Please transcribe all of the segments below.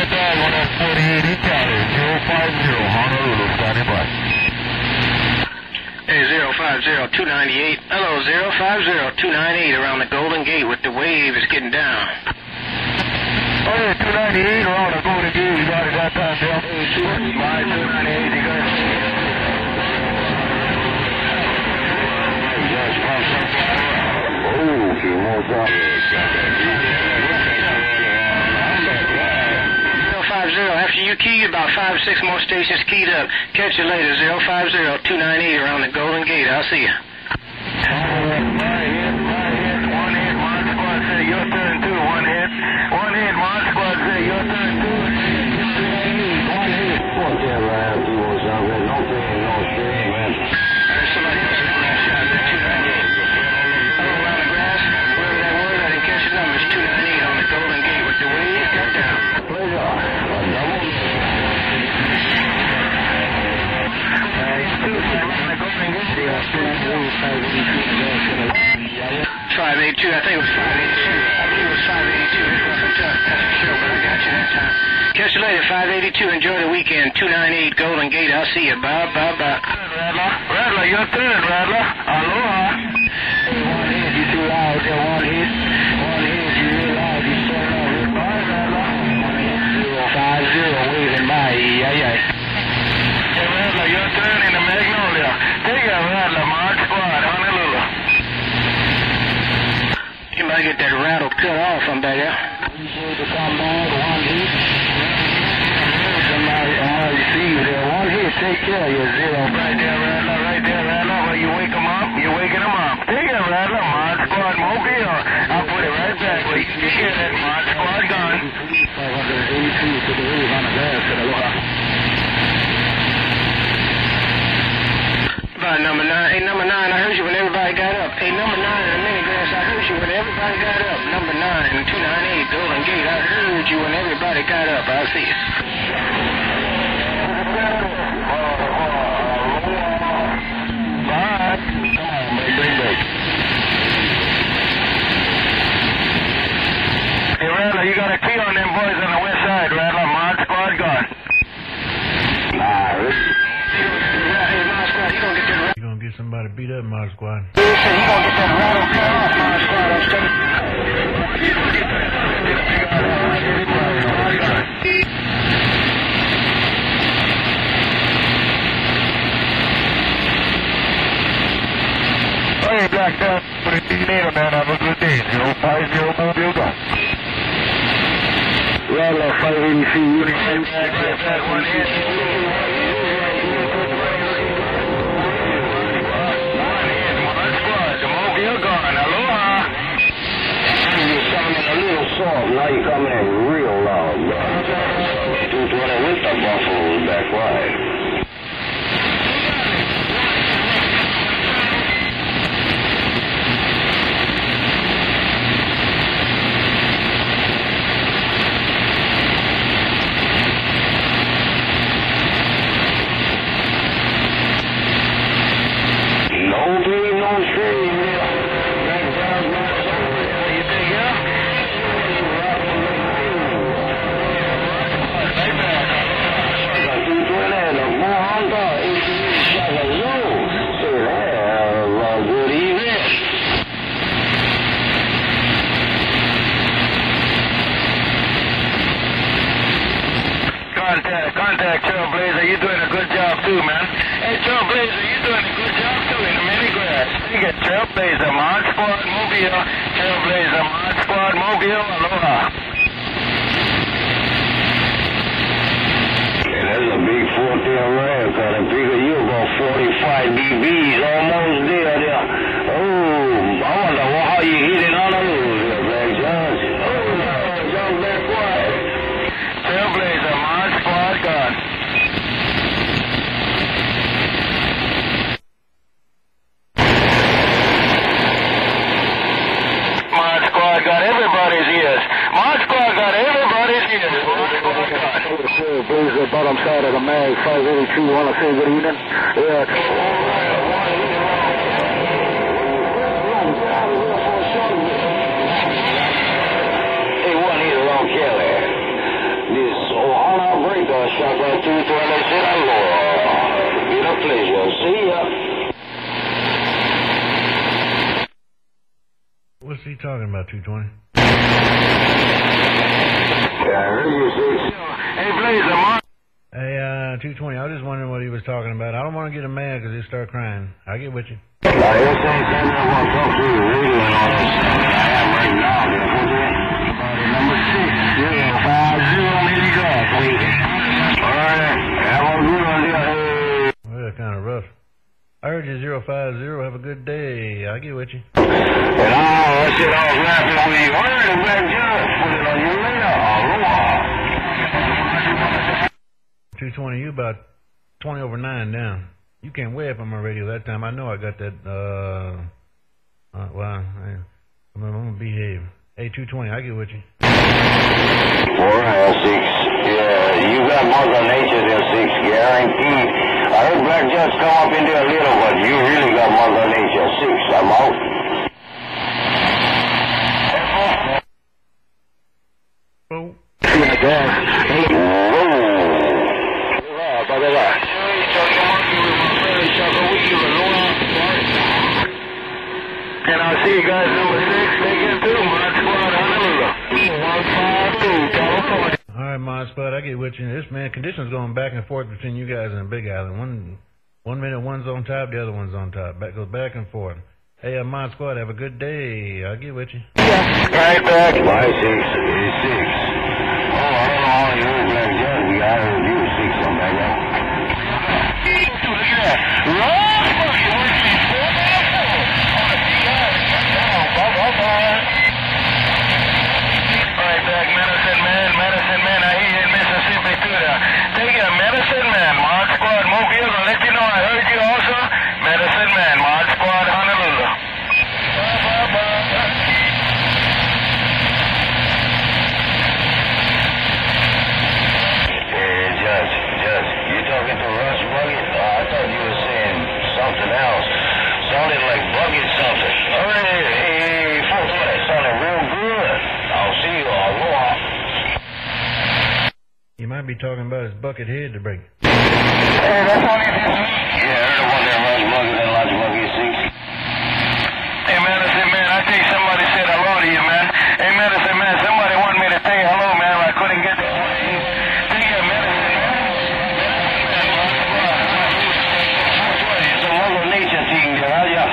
get dog on that 48 Cali, 050, Honolulu, standing by. Hey, 050-298. Hello, 050-298 around the Golden Gate with the wave is getting down. Oh, yeah, 298 around the Golden Gate, you got it that time, Bill. Bye, 298, you got Oh, okay, more After you key, about five six more stations keyed up. Catch you later, 050-298 around the Golden Gate. I'll see you. 582, I think it was 582. I believe it was 582. It wasn't tough, that's for sure, but I got you that time. Catch you later, 582. Enjoy the weekend. 298 Golden Gate. I'll see you. Bye, bye, bye. Rattler. Rattler, you're good, Rattler. Aloha. Hey, one hit, you too loud. Yeah, one hit. One hit, you real loud. You so loud. Bye, Rattler. One hit, zero, five, zero, waving bye. Yeah, yeah. Hey, Rattler, you're good. You might get that rattle cut off from back there. Somebody, you see there, one hit, take care of your zero. Right there, Rattler, right there, Rattler. Well, you wake 'em up, you waking 'em up. Take it, Rattler, Mod Squad, Mobile. I'll put it right back where you can get it, Mod Squad gun. 582 to the roof on the. By number nine. Hey, number nine. I heard you when everybody got up. Hey, number nine in mini grass. I heard you when everybody got up. Number nine, two nine eight Golden Gate. I heard you when everybody got up. I'll see you. Bye. Come on, baby, bring back. Hey, Rattler, you got a key on them boys on the west side, Rattler. Mod Squad gun. Nah, Hey, Mod Squad, you gonna get that You gonna get somebody beat up, Mod Squad? Hey, Black Dog, put it in there, man. Have a good day. 050 Mobile gun. Rattler 583 unit. Now you're coming in real loud. 220 with the Buffalo back wide. No pain, no strain. You think, yeah? Good evening. Contact, contact Trailblazer. You're doing a good job too, man. Hey, Trailblazer, you're doing a good job too in the mini grass. You get Trailblazer, Mod Squad, Mobile, Trailblazer, Mod Squad, Mobile, Aloha. A big 14 ram, cause I figure you about 45 dBs, almost there, there. Oh, I wonder how you hit it on the loose there, Black Johnson. Oh, jump back quiet. Trailblazer, Mod Squad gun. Mod Squad got everybody's ears. Mod Squad got everybody's ears. Mod Squad gun. Blazer, bottom side of the mag, 582. Want to say good evening? Yeah. Hey, one here, Long Kelly. This Shotgun 220, sit Aloha. Been a pleasure. See ya. What's he talking about, 220? Yeah, I heard you, Six. Hey, Blazer, Mark. Hey, uh, 220, I was just wondering what he was talking about. I don't want to get him mad because he'll start crying. I'll get with you. Now, here's saying I want to talk to you really and all that stuff that I have right now. There, would you? Party number six, yeah, five zero please. All right, have a good one, dear. Well, that's kind of rough. I heard you 050. Have a good day. I'll get with you. And all that shit I was laughing when you heard it, man, just put it on your later. Aloha. 220, you about 20 over 9 now. You came way up on my radio that time. I know I got that, uh, uh well, I, I'm, I'm gonna behave. Hey, 220, I'll get with you. Four and six. Yeah, you got Mother Nature there, six, guaranteed. I heard Black Judge come up in there a little, but you really got Mother Nature, six. I'm out. Oh, Can I see you guys number six? Take it through, my squad, Honolulu. One five two, California. all right, Mod Squad, I get with you. This man, conditions going back and forth between you guys and the Big Island. One, one minute one's on top, the other one's on top. Back goes back and forth. Hey, uh, Mod Squad, have a good day. I'll get with you. Right back. Five six, eight six. Oh, I don't know how you heard Black Judge. We I heard you six on that guy. Look at that. Right back, Medicine Man, Medicine Man. I hear you in Mississippi too there. Take it, Medicine Man, Mod Squad, Mobile, to let you know I heard you also. Medicine Man, Mod Squad, Honolulu. Hey, Judge, Judge, you talking to Russ Bucket? Uh, I thought you were saying something else. Sounded like Bucket something. All right, hey, folks, that sounded real good. I'll see you. Aloha. He might be talking about his bucket head to break. Hey, that's one of his. Yeah, I heard about that Russ Bucket and Lodge Bucket six. Hey, Medicine Man, I think somebody said hello to you, man. Hey, Medicine Man, somebody wanted me to say hello, man, but I couldn't get the Take it, Medicine Man. It's a Mother Nature thing there, are ya?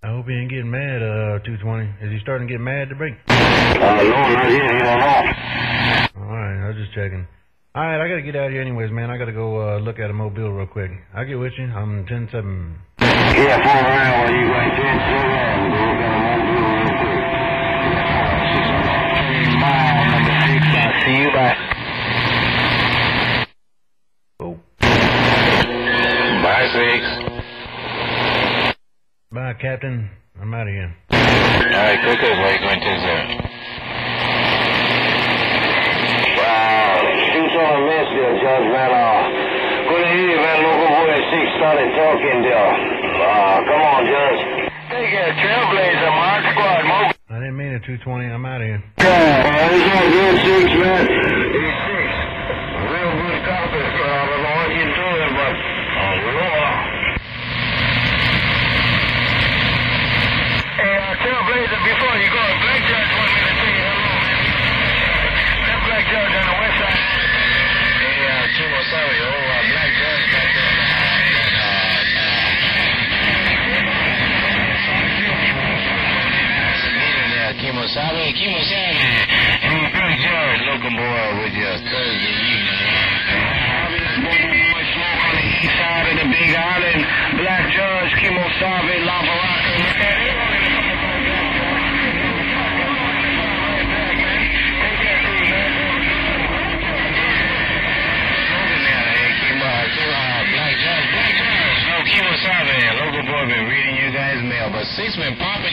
I hope he ain't getting mad, uh, 220. Is he starting to get mad to break? Uh, no, not yet. You don't know. Alright, I was just checking. Alright, I gotta get out of here anyways, man. I gotta go, uh, look at a mobile real quick. I'll get with you. I'm 10-7. Yeah, fool around while you going 10 Captain. I'm out of here. Alright, quick as where you going to, sir? Wow, shoots on a miss there, Judge, man. Couldn't hear you, man. Local boy 6 started talking there. Uh, come on, Judge. Take Trailblazer, Squad. I didn't mean it, 220. I'm out of here. Yeah, uh, it's all good, 6, man. Kimo Sabe, Kimo Sabe. Hey, Black Judge, local boy with you Thursday evening. Much smoke on the east side of the Big Island. Black Kimo Sabe, Lava Rock. Local boy been reading you guys' mail, but six been popping